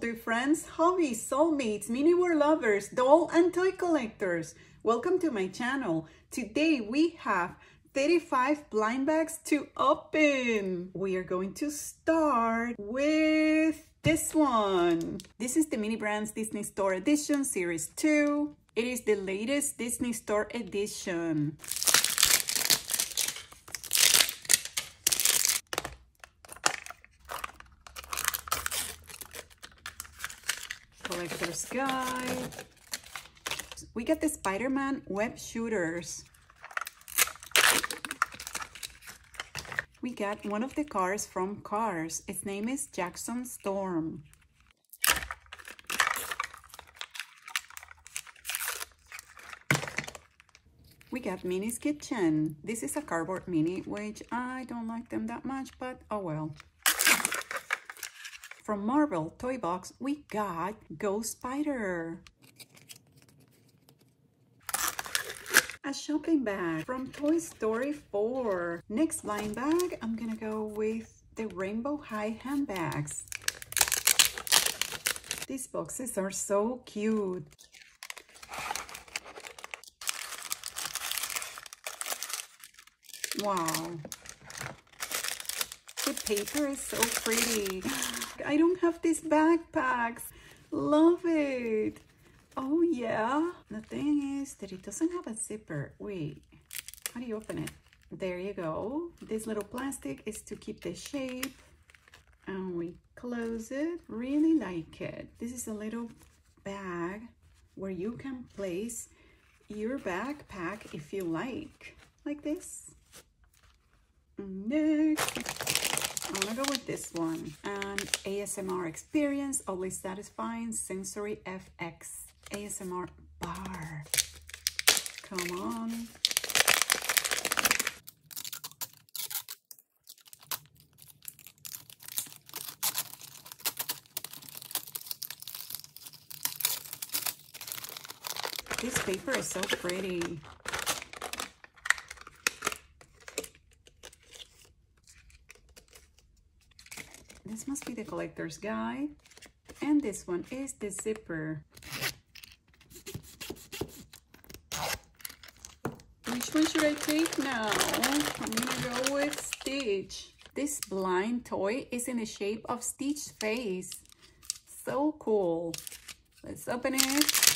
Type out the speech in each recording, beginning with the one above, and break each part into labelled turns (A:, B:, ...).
A: dear friends, hobbies, soulmates, mini world lovers, doll and toy collectors. Welcome to my channel. Today we have 35 blind bags to open. We are going to start with this one. This is the Mini Brands Disney Store Edition Series 2. It is the latest Disney Store edition. Collector's Guide. We got the Spider-Man web shooters. We got one of the cars from Cars. Its name is Jackson Storm. We got Minnie's Kitchen. This is a cardboard mini, which I don't like them that much, but oh well. From Marvel Toy Box, we got Ghost Spider. A shopping bag from Toy Story 4. Next blind bag, I'm gonna go with the Rainbow High handbags. These boxes are so cute. Wow. The paper is so pretty. I don't have these backpacks. Love it. Oh yeah. The thing is that it doesn't have a zipper. Wait, how do you open it? There you go. This little plastic is to keep the shape. And we close it. Really like it. This is a little bag where you can place your backpack if you like. Like this. Next, To go with this one. Um, and ASMR experience, always satisfying, sensory FX. ASMR bar. Come on. This paper is so pretty. The collector's guide. And this one is the zipper. Which one should I take now? I'm gonna go with Stitch. This blind toy is in the shape of Stitch's face. So cool. Let's open it.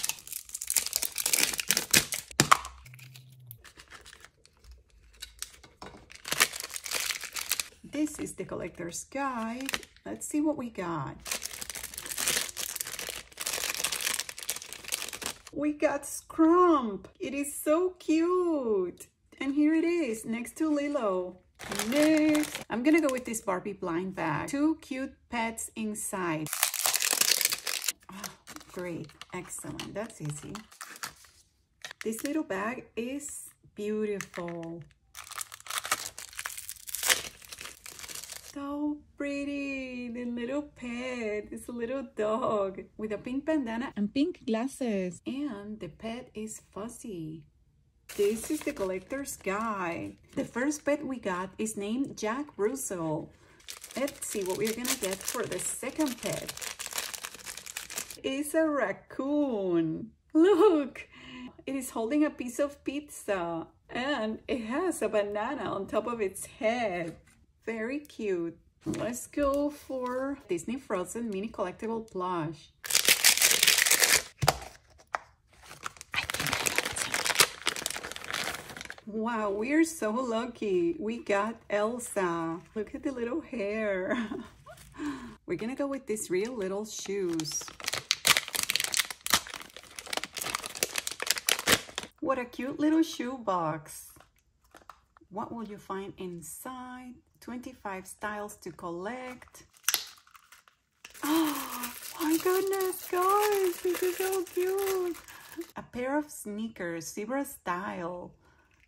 A: This is the collector's guide. Let's see what we got. We got Scrump. It is so cute. And here it is next to Lilo. Next, I'm gonna go with this Barbie blind bag. Two cute pets inside. Oh, great, excellent, that's easy. This little bag is beautiful. so pretty. The little pet is a little dog with a pink bandana and pink glasses. And the pet is fuzzy. This is the collector's guide. The first pet we got is named Jack Russell. Let's see what we're gonna get for the second pet. It's a raccoon. Look, it is holding a piece of pizza and it has a banana on top of its head. Very cute. Let's go for Disney Frozen mini collectible plush. Wow, we're so lucky. We got Elsa. Look at the little hair. We're gonna go with these real little shoes. What a cute little shoe box. What will you find inside? 25 styles to collect. Oh my goodness, guys, this is so cute. A pair of sneakers, zebra style,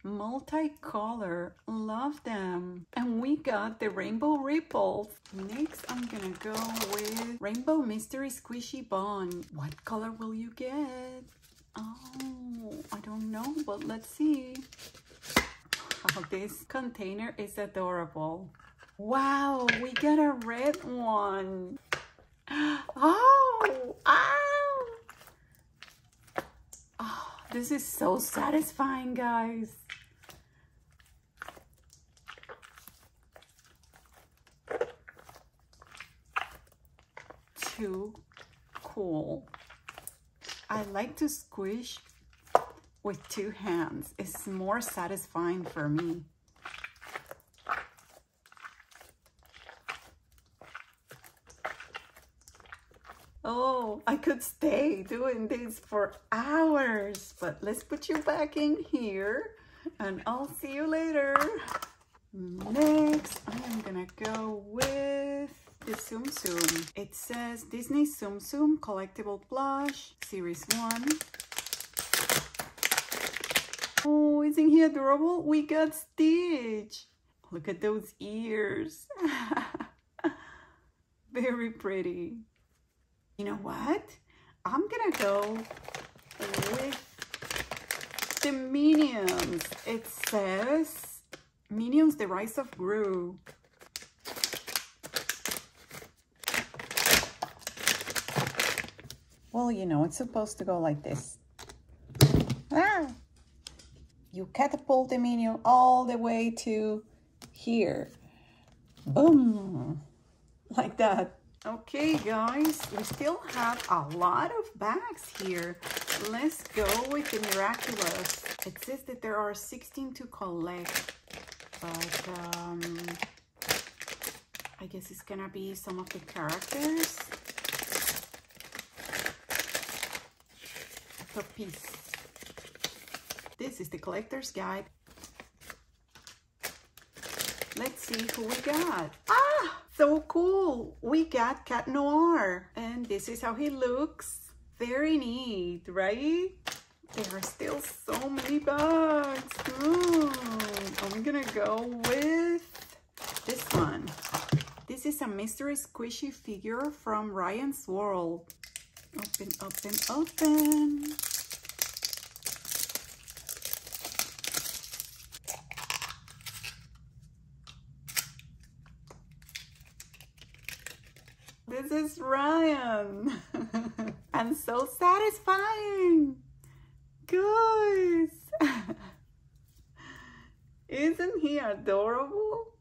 A: multicolor, love them. And we got the rainbow ripples. Next, I'm gonna go with Rainbow Mystery Squishy Bun. What color will you get? Oh, I don't know, but let's see. Oh, this container is adorable. Wow, we got a red one. Oh, ow. Oh, this is so satisfying, guys. Too cool. I like to squish with two hands. It's more satisfying for me. Oh, I could stay doing this for hours, but let's put you back in here and I'll see you later. Next, I am gonna go with the Tsum Tsum. It says Disney Tsum Tsum Collectible Plush, Series 1. Oh, isn't he adorable? We got Stitch. Look at those ears. Very pretty. You know what? I'm gonna go with the Minions. It says Minions, The Rise of Gru. Well, you know, it's supposed to go like this. You catapult the minion all the way to here. Boom! Like that. Okay, guys, we still have a lot of bags here. Let's go with the Miraculous. It says that there are 16 to collect, but um, I guess it's gonna be some of the characters. A piece. This is the collector's guide. Let's see who we got. Ah! So cool. We got Cat Noir. And this is how he looks. Very neat, right? There are still so many bugs. I'm gonna go with this one. This is a mystery squishy figure from Ryan's World. Open, open, open. This is Ryan. and so satisfying. Guys. Isn't he adorable?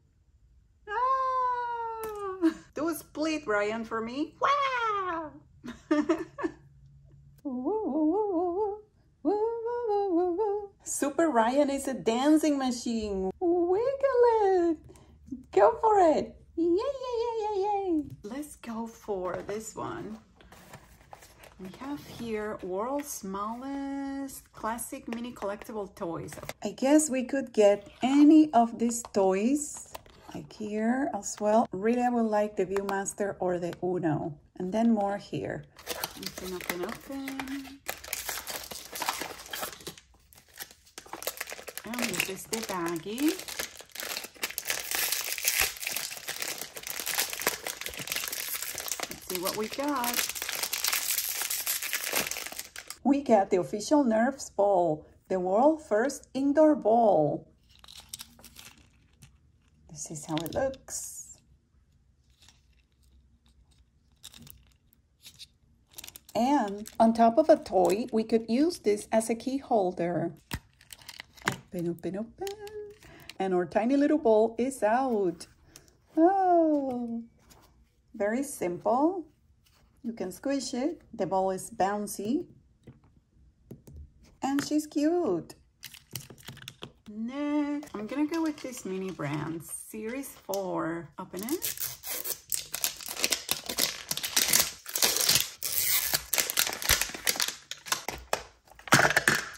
A: Ah. Do a split, Ryan, for me. Wow. Super Ryan is a dancing machine. Wiggle it. Go for it. Yay, yay, yay, yay, yay. Let's go for this one. We have here world's smallest classic mini collectible toys. I guess we could get any of these toys like here as well. Really, I would like the Viewmaster or the Uno. And then more here. Open, open, open. And this is the baggie. Let's see what we got. We get the official Nerfs ball, the world first indoor ball. This is how it looks. And on top of a toy, we could use this as a key holder. Open, open, open. And our tiny little ball is out. Oh, very simple. You can squish it. The ball is bouncy. And she's cute. Next, I'm gonna go with this mini brand, Series 4. Open it.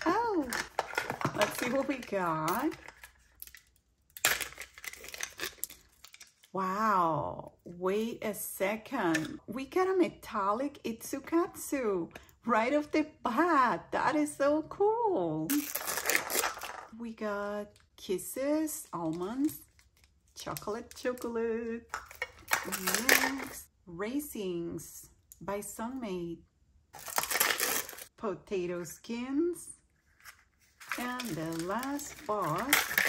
A: Oh, let's see what we got. Wow, wait a second. We got a metallic Itsukatsu right off the bat. That is so cool. We got kisses, almonds, chocolate, chocolate. Next, racings by Sun-Maid. Potato skins. And the last box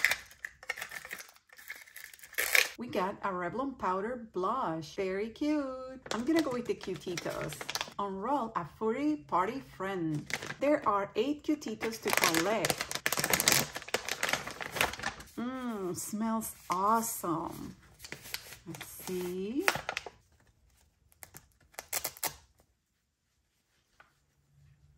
A: We got a Revlon powder blush. Very cute. I'm gonna go with the Cutetitos. Unroll a furry party friend. There are eight Cutetitos to collect. Mmm, smells awesome. Let's see.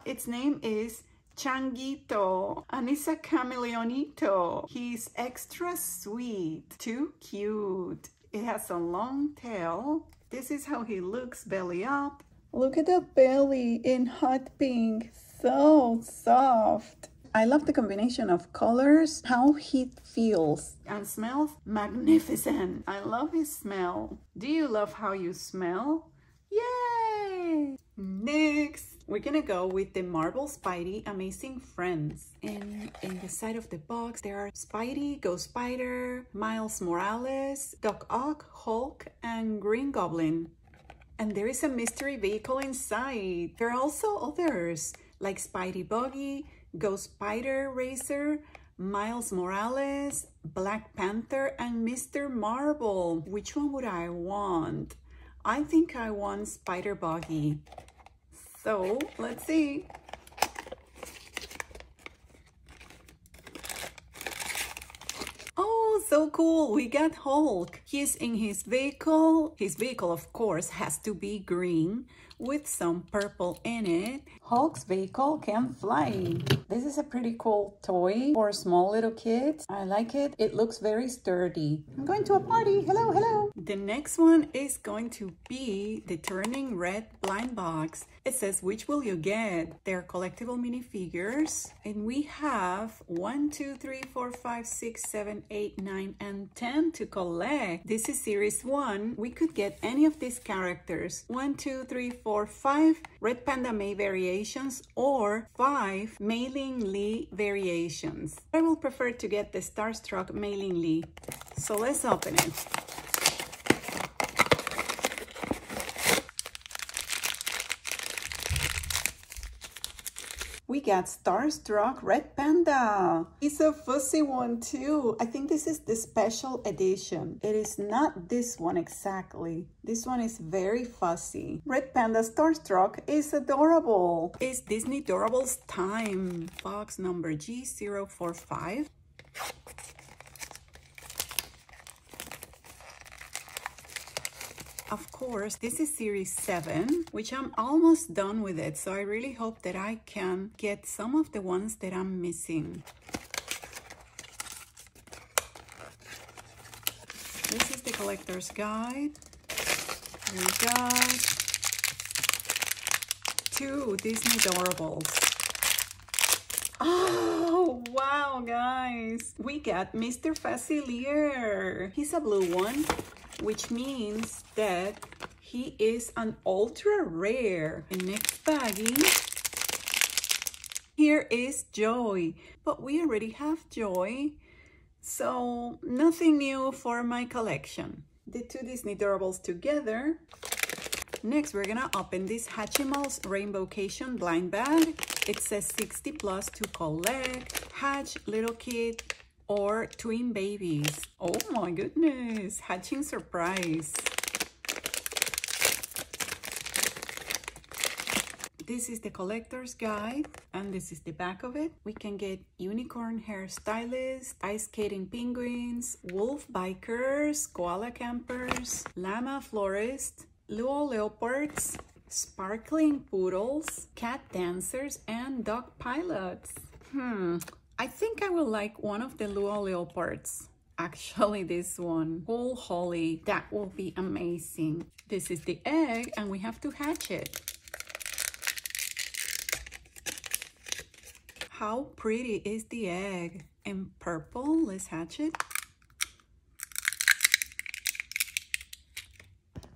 A: Its name is Changuito, and it's a chameleonito. He's extra sweet, too cute. It has a long tail. This is how he looks belly up. Look at the belly in hot pink, so soft. I love the combination of colors, how he feels and smells magnificent. I love his smell. Do you love how you smell? Yay! Next, we're gonna go with the Marvel Spidey Amazing Friends. And in the side of the box, there are Spidey, Ghost Spider, Miles Morales, Doc Ock, Hulk, and Green Goblin. And there is a mystery vehicle inside. There are also others, like Spidey Buggy, Ghost Spider Racer, Miles Morales, Black Panther, and Mr. Marvel. Which one would I want? I think I want Spider Buggy. So let's see. Oh, so cool. We got Hulk. He's in his vehicle. His vehicle, of course, has to be green with some purple in it. Hulk's vehicle can fly. This is a pretty cool toy for small little kids. I like it. It looks very sturdy. I'm going to a party. Hello, hello. The next one is going to be the Turning Red blind box. It says, which will you get? They're collectible minifigures. And we have one, two, three, four, five, six, seven, eight, nine, and 10 to collect. This is series one. We could get any of these characters. One, two, three, four, five Red Panda Mei variations or five Meilin Lee variations. I will prefer to get the Starstruck Meilin Lee. So let's open it. We got Starstruck Red Panda. It's a fussy one too. I think this is the special edition. It is not this one exactly. This one is very fussy. Red Panda Starstruck is adorable. It's Disney Doorables time. Box number G045. Of course, this is series 7, which I'm almost done with it, so I really hope that I can get some of the ones that I'm missing. This is the collector's guide. We got two Disney Doorables. Oh, wow, guys. We got Mr. Facilier. He's a blue one which means that he is an ultra rare. And next baggie, here is Joy, but we already have Joy, so nothing new for my collection. The two Disney Doorables together. Next, we're gonna open this Hatchimals Rainbowcation blind bag. It says 60 plus to collect. Hatch, little kid, or twin babies. Oh my goodness, hatching surprise. This is the collector's guide and this is the back of it. We can get unicorn hairstylist, ice skating penguins, wolf bikers, koala campers, llama florist, luau leopards, sparkling poodles, cat dancers, and dog pilots. Hmm, I think I will like one of the Luau Leopards. Actually, this one, oh, Whole Holly, that will be amazing. This is the egg and we have to hatch it. How pretty is the egg? In purple, let's hatch it.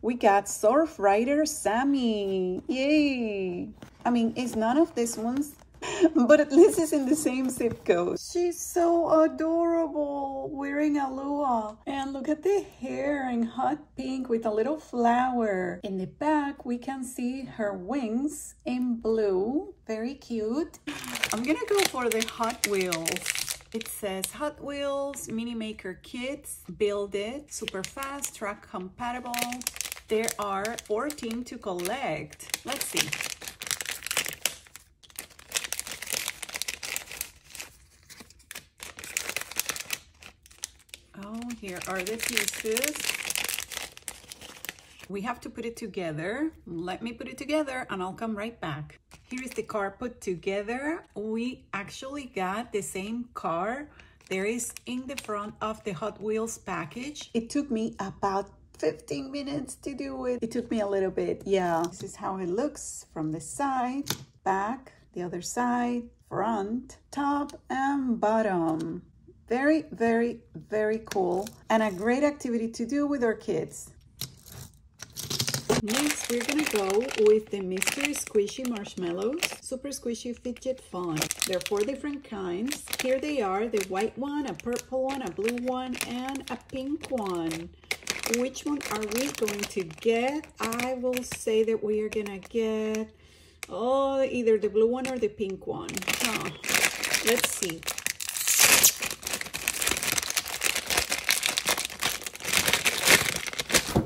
A: We got Surf Rider Sammy. Yay! I mean, is none of these ones but at least it's in the same zip code. She's so adorable wearing a lua. And look at the hair in hot pink with a little flower. In the back, we can see her wings in blue. Very cute. I'm gonna go for the Hot Wheels. It says Hot Wheels, Mini Maker Kits, Build It, super fast, track compatible. There are 14 to collect. Let's see. Oh, here are the pieces. We have to put it together. Let me put it together and I'll come right back. Here is the car put together. We actually got the same car there is in the front of the Hot Wheels package. It took me about 15 minutes to do it. It took me a little bit, yeah. This is how it looks from the side, back, the other side, front, top, and bottom. Very, very, very cool and a great activity to do with our kids. Next, we're gonna go with the Mystery Squishy Marshmallows, Super Squishy Fidget Fun. There are four different kinds. Here they are, the white one, a purple one, a blue one, and a pink one. Which one are we going to get? I will say that we are gonna get, oh, either the blue one or the pink one. Huh. Let's see.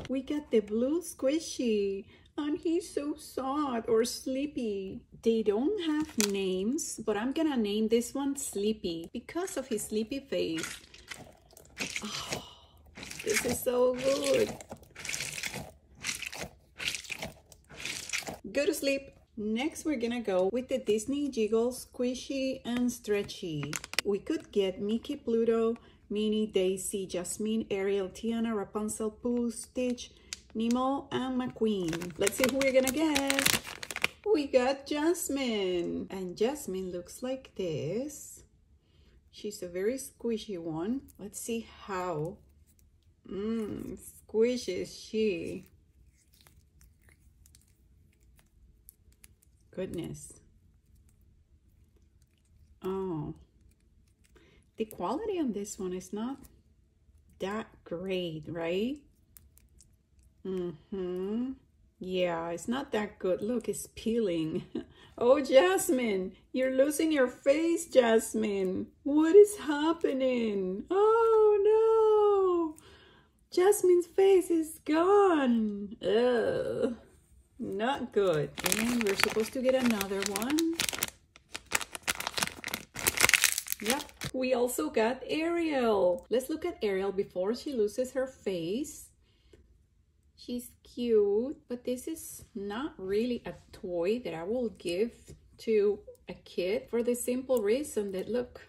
A: We got the blue squishy and he's so sad or sleepy. They don't have names, but I'm gonna name this one Sleepy because of his sleepy face. Oh, this is so good. Go to sleep. Next, we're gonna go with the Disney Jiggle Squishy and Stretchy. We could get Mickey Pluto, Minnie, Daisy, Jasmine, Ariel, Tiana, Rapunzel, Pooh, Stitch, Nemo, and McQueen. Let's see who we're gonna get. We got Jasmine. And Jasmine looks like this. She's a very squishy one. Let's see how mmm squishy is she. Goodness. Oh the quality on this one is not that great, right? Mm-hmm. Yeah, it's not that good. Look, it's peeling. oh, Jasmine, you're losing your face, Jasmine. What is happening? Oh, no. Jasmine's face is gone. Ugh. Not good. And we're supposed to get another one. Yep, we also got Ariel. Let's look at Ariel before she loses her face. She's cute, but this is not really a toy that I will give to a kid for the simple reason that look,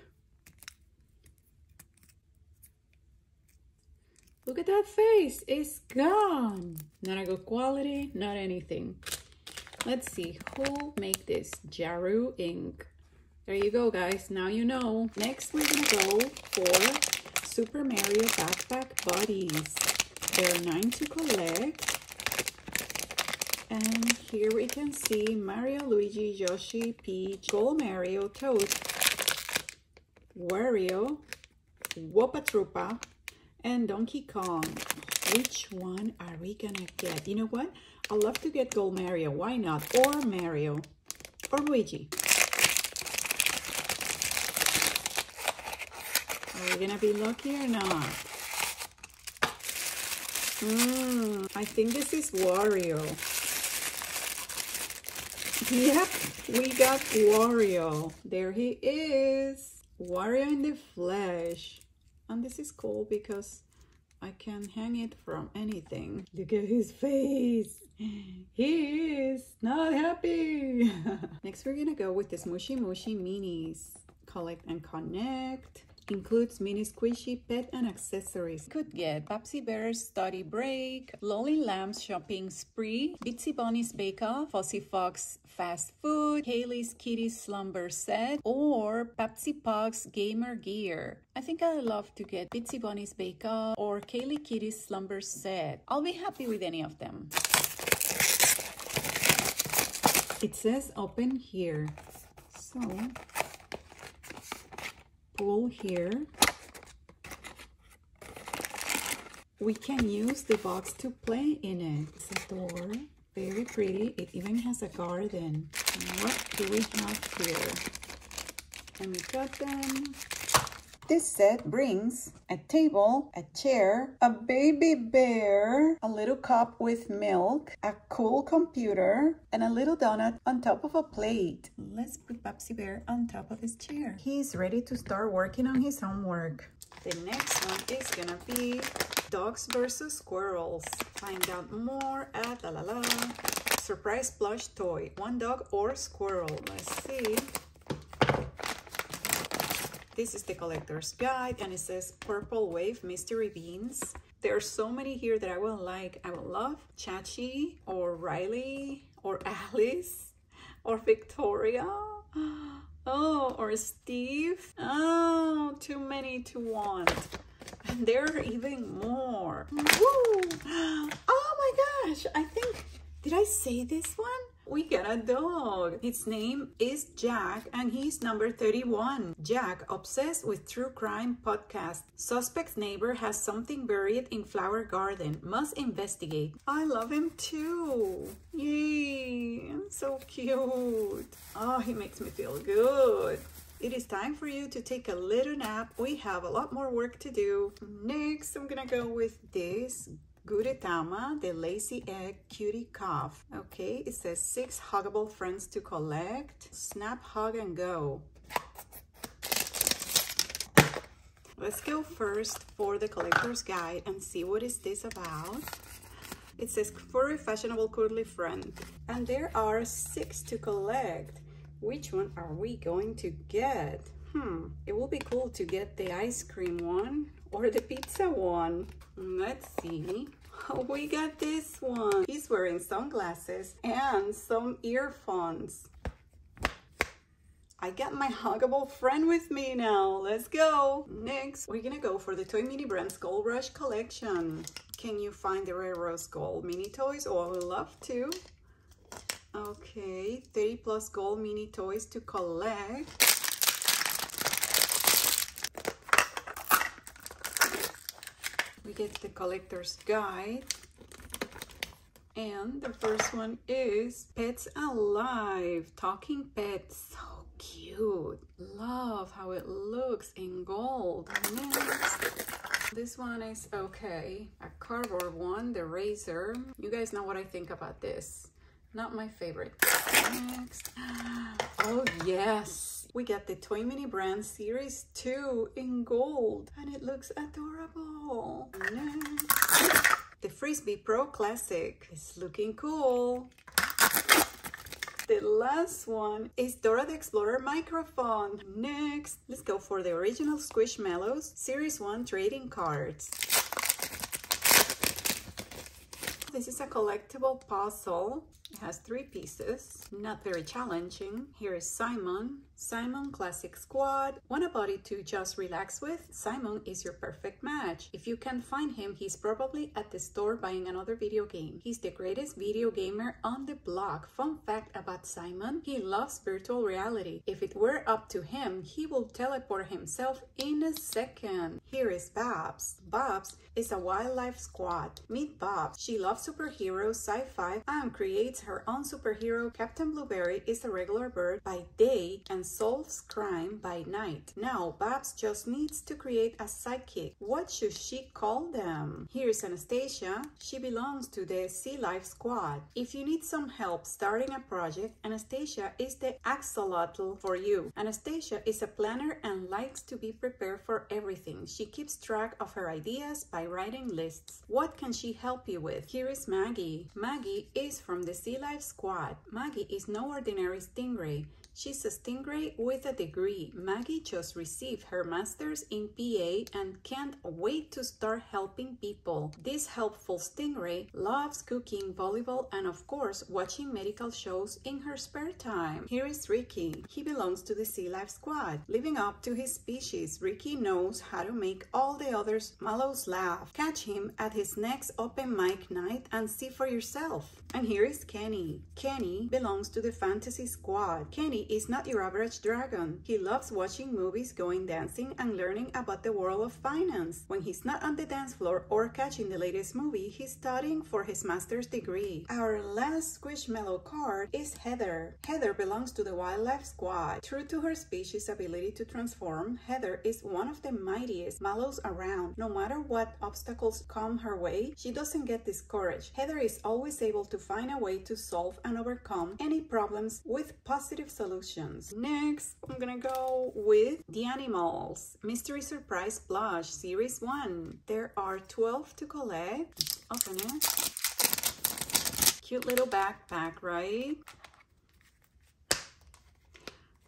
A: look at that face, it's gone. Not a good quality, not anything. Let's see, who make this? Ja-Ru Inc. There you go, guys. Now you know. Next, we're going to go for Super Mario Backpack Buddies. There are nine to collect. And here we can see Mario, Luigi, Yoshi, Peach, Gold Mario, Toad, Wario, Koopa Troopa, and Donkey Kong. Which one are we gonna get? You know what? I'd love to get Gold Mario. Why not? Or Mario. Or Luigi. Are we gonna be lucky or not? Hmm, I think this is Wario. Yep, we got Wario. There he is. Wario in the flesh. And this is cool because I can hang it from anything. Look at his face. He is not happy. Next, we're gonna go with the Smooshy Mushy Minis. Collect and connect. Includes mini squishy pet and accessories. Could get Babsy Bear's study break, Lolly Lamb's shopping spree, Bitsy Bunny's bake off, Fuzzy Fox fast food, Kaylee's kitty slumber set, or Babsy Pug's gamer gear. I think I'd love to get Bitsy Bunny's bake off or Kaylee Kitty's slumber set. I'll be happy with any of them. It says open here. So pull here. We can use the box to play in it. It's a door, very pretty. It even has a garden. what do we have here? And we got them. This set brings a table, a chair, a baby bear, a little cup with milk, a cool computer, and a little donut on top of a plate. Let's put Babsy Bear on top of his chair. He's ready to start working on his homework. The next one is gonna be dogs versus squirrels. Find out more at la la la. Surprise plush toy. One dog or squirrel. Let's see. This is the collector's guide and it says Purple Wave Mystery Beans. There are so many here that I will like. I will love Chachi or Riley or Alice or Victoria. Oh, or Steve. Oh, too many to want. And there are even more. Woo! Oh my gosh, I think, did I say this one? We got a dog. Its name is Jack and he's number 31. Jack, obsessed with true crime podcast. Suspect's neighbor has something buried in flower garden. Must investigate. I love him too. Yay, so cute. Oh, he makes me feel good. It is time for you to take a little nap. We have a lot more work to do. Next, I'm gonna go with this Gudetama, the lazy egg cutie cuff. Okay, it says six huggable friends to collect. Snap, hug, and go. Let's go first for the collector's guide and see what is this about. It says furry fashionable cuddly friend. And there are six to collect. Which one are we going to get? Hmm, it will be cool to get the ice cream one or the pizza one. Let's see. We got this one. He's wearing sunglasses and some earphones. I got my huggable friend with me now. Let's go. Next, we're gonna go for the Toy Mini Brands Gold Rush collection. Can you find the Rare Rose Gold mini toys? Oh, I would love to. Okay, 30 plus gold mini toys to collect. We get the collector's guide. And the first one is Pets Alive, Talking Pets. So cute. Love how it looks in gold. Next, this one is okay. A cardboard one, the razor. You guys know what I think about this. Not my favorite. Next. Oh, yes we get the Toy Mini Brand Series 2 in gold and it looks adorable. The Frisbee Pro Classic is looking cool. The last one is Dora the Explorer microphone. Next, let's go for the original Squishmallows Series 1 trading cards. This is a collectible puzzle. It has three pieces, not very challenging. Here is Simon, Simon Classic Squad. Want a body to just relax with? Simon is your perfect match. If you can find him, he's probably at the store buying another video game. He's the greatest video gamer on the block. Fun fact about Simon, he loves virtual reality. If it were up to him, he will teleport himself in a second. Here is Babs. Babs is a wildlife squad. Meet Babs. She loves superheroes, sci-fi, and creates her own superhero. Captain Blueberry is a regular bird by day and solves crime by night. Now, Babs just needs to create a sidekick. What should she call them? Here's Anastasia. She belongs to the Sea Life Squad. If you need some help starting a project, Anastasia is the axolotl for you. Anastasia is a planner and likes to be prepared for everything. She keeps track of her ideas by writing lists. What can she help you with? Here is Maggie. Maggie is from the Sea Life Squad. Maggie is no ordinary stingray. She's a stingray with a degree. Maggie just received her master's in PA and can't wait to start helping people. This helpful stingray loves cooking, volleyball, and of course, watching medical shows in her spare time. Here is Ricky. He belongs to the Sea Life Squad. Living up to his species, Ricky knows how to make all the others mallows laugh. Catch him at his next open mic night and see for yourself. And here is Kenny. Kenny belongs to the fantasy squad. Kenny is not your average dragon. He loves watching movies, going dancing, and learning about the world of finance. When he's not on the dance floor or catching the latest movie, he's studying for his master's degree. Our last Squishmallow card is Heather. Heather belongs to the wildlife squad. True to her species' ability to transform, Heather is one of the mightiest mallows around. No matter what obstacles come her way, she doesn't get discouraged. Heather is always able to find a way to solve and overcome any problems with positive solutions. Next, I'm gonna go with the animals. Mystery Surprise Plush Series 1. There are 12 to collect. Open it. Cute little backpack, right?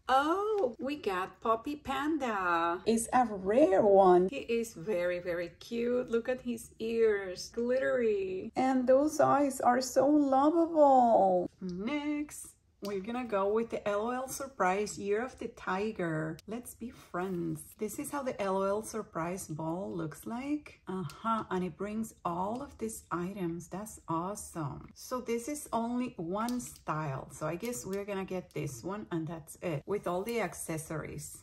A: Oh, we got Poppy Panda. It's a rare one. He is very, very cute. Look at his ears, glittery. And those eyes are so lovable. Next, we're gonna go with the LOL Surprise Year of the Tiger. Let's be friends. This is how the LOL Surprise ball looks like. Uh-huh, and it brings all of these items. That's awesome. So this is only one style. So I guess we're gonna get this one and that's it with all the accessories.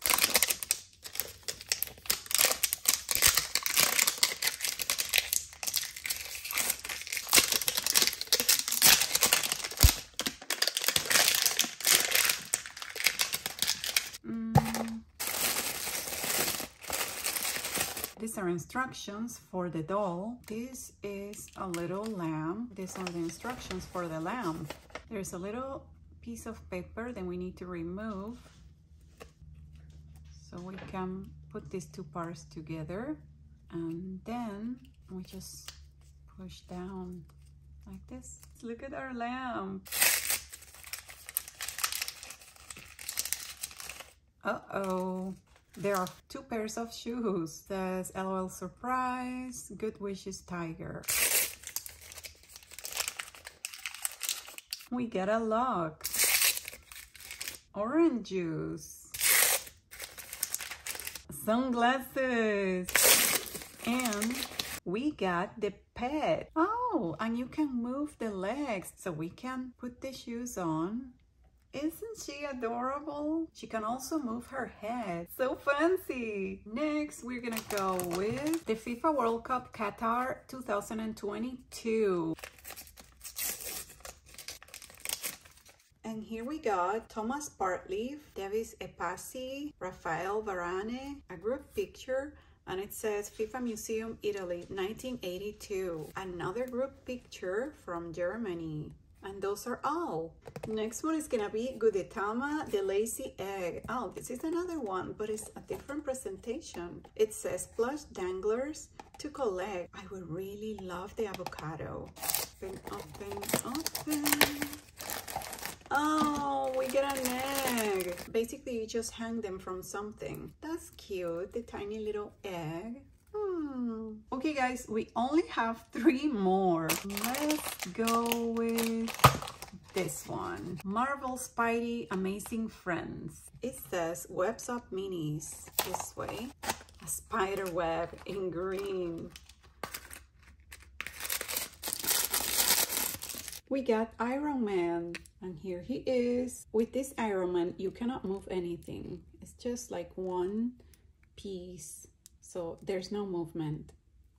A: Are instructions for the doll. This is a little lamb. These are the instructions for the lamb. There's a little piece of paper that we need to remove. So we can put these two parts together and then we just push down like this. Look at our lamb. Uh-oh. There are two pairs of shoes. Says LOL Surprise, Good Wishes Tiger. We get a lock. Orange juice. Sunglasses. And we got the pet. Oh, and you can move the legs so we can put the shoes on isn't she adorable? She can also move her head. So fancy! Next, we're gonna go with the FIFA World Cup Qatar 2022. And here we got Thomas Partey, Devis Epassy, Rafael Varane, a group picture and it says FIFA Museum Italy 1982. Another group picture from Germany. And those are all. Next one is gonna be Gudetama the Lazy Egg. Oh, this is another one, but it's a different presentation. It says plush danglers to collect. I would really love the avocado. Open, open, open. Oh, we get an egg. Basically, you just hang them from something. That's cute, the tiny little egg. Okay, guys, we only have three more. Let's go with this one. Marvel Spidey Amazing Friends. It says Webs Up Minis this way. A spider web in green. We got Iron Man. And here he is. With this Iron Man, you cannot move anything. It's just like one piece so there's no movement.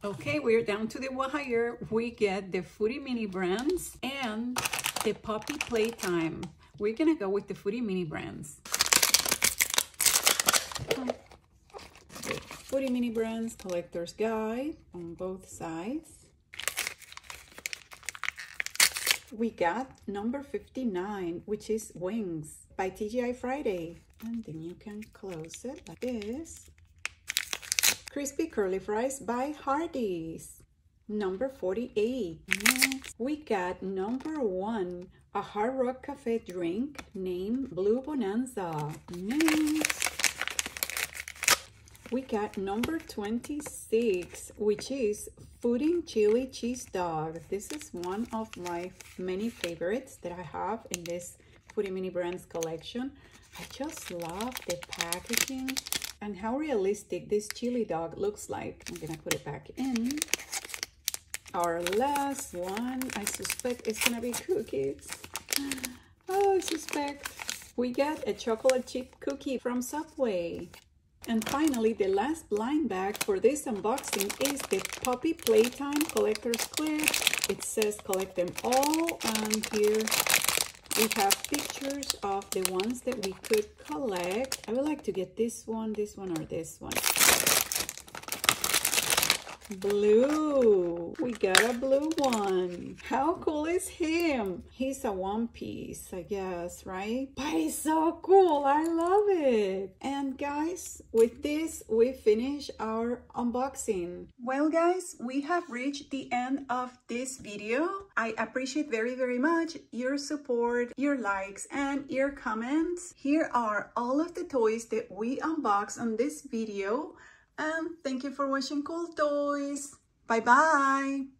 A: Okay, we're down to the wire. We get the Foodie Mini brands and the Poppy Playtime. We're gonna go with the Foodie Mini brands. Foodie Mini brands collector's guide on both sides. We got number 59, which is Wings by TGI Friday. And then you can close it like this. Crispy Curly Fries by Hardee's. Number 48. Next, we got number one, a Hard Rock Cafe drink named Blue Bonanza. Next, we got number 26, which is Fooding Chili Cheese Dog. This is one of my many favorites that I have in this Foodie Mini Brands collection. I just love the packaging and how realistic this chili dog looks like. I'm gonna put it back in. our last one, I suspect it's gonna be cookies. Oh, I suspect. We got a chocolate chip cookie from Subway. And finally, the last blind bag for this unboxing is the Poppy Playtime Collector's Clip. It says collect them all and here we have pictures of the ones that we could collect. I would like to get this one, this one, or this one. Blue. We got a blue one. How cool is him? He's a one piece, I guess, right? But he's so cool. I love it. And guys, with this, we finish our unboxing. Well, guys, we have reached the end of this video. I appreciate very, very much your support, your likes, and your comments. Here are all of the toys that we unboxed on this video and thank you for watching Cool Toys. Bye bye.